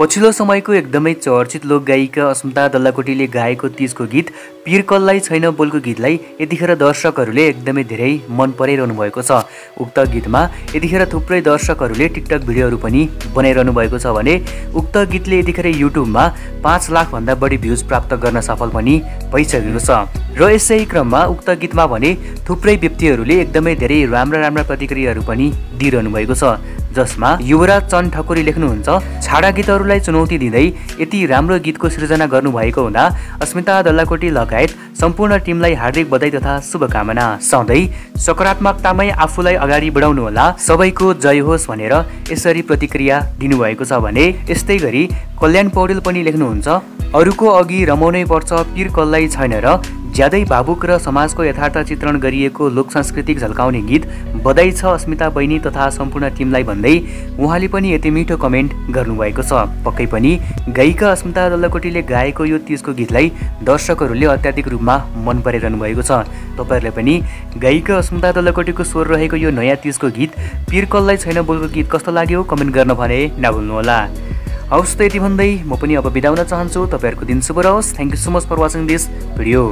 पछिल्लो समयको एकदमै चर्चित लोकगायिका अस्मिता दल्लाकोटीले गाएको तिजको गीत पिर कल्लाई छैन बोलको गीतलाई यतिखेर दर्शकहरूले एकदमै धेरै मन पराइरहनु भएको छ। उक्त गीतमा यतिखेर थुप्रै दर्शकहरूले टिकटक भिडियोहरू पनि बनाइरहनु भएको छ भने उक्त गीतले यतिखेर युट्युबमा पाँच लाखभन्दा बढी भ्युज प्राप्त गर्न सफल पनि भइसकेको छ। र यसै क्रममा उक्त गीतमा भने थुप्रै व्यक्तिहरूले एकदमै धेरै राम्रा राम्रा प्रतिक्रियाहरू पनि दिइरहनु भएको छ जसमा युवराज चन्द ठकुरी लेख्नुहुन्छ छाडा गीतहरूलाई चुनौती दिँदै यति राम्रो गीतको सृजना गर्नुभएको हुँदा अस्मिता दल्लाकोटी लगायत सम्पूर्ण टिमलाई हार्दिक बधाई तथा शुभकामना। सधैँ सकारात्मकतामै आफूलाई अगाडि बढाउनुहोला सबैको जय होस् भनेर यसरी प्रतिक्रिया दिनुभएको छ भने यस्तै गरी कल्याण पौडेल पनि लेख्नुहुन्छ अरूको अघि रमाउनै पर्छ पिर कल्लै छैन र ज्यादै भावुक र समाजको यथार्थ चित्रण गरिएको लोक सांस्कृतिक झल्काउने गीत बधाई छ अस्मिता बहिनी तथा सम्पूर्ण टिमलाई भन्दै उहाँले पनि यति मिठो कमेन्ट गर्नुभएको छ। पक्कै पनि गायिका अस्मिता दल्लकोटीले गाएको यो तिजको गीतलाई दर्शकहरूले अत्याधिक रूपमा मन पराइरहनु भएको छ। तपाईँहरूले पनि गायिका अस्मिता दल्लकोटीको स्वर रहेको यो नयाँ तिजको गीत पिरकललाई छैन बोलको गीत कस्तो लाग्यो कमेन्ट गर्न भने नभुल्नुहोला। हवस् त यति भन्दै म पनि अब बिदा हुन चाहन्छु। तपाईँहरूको दिन शुभ रहोस्। Thank you so much for watching this video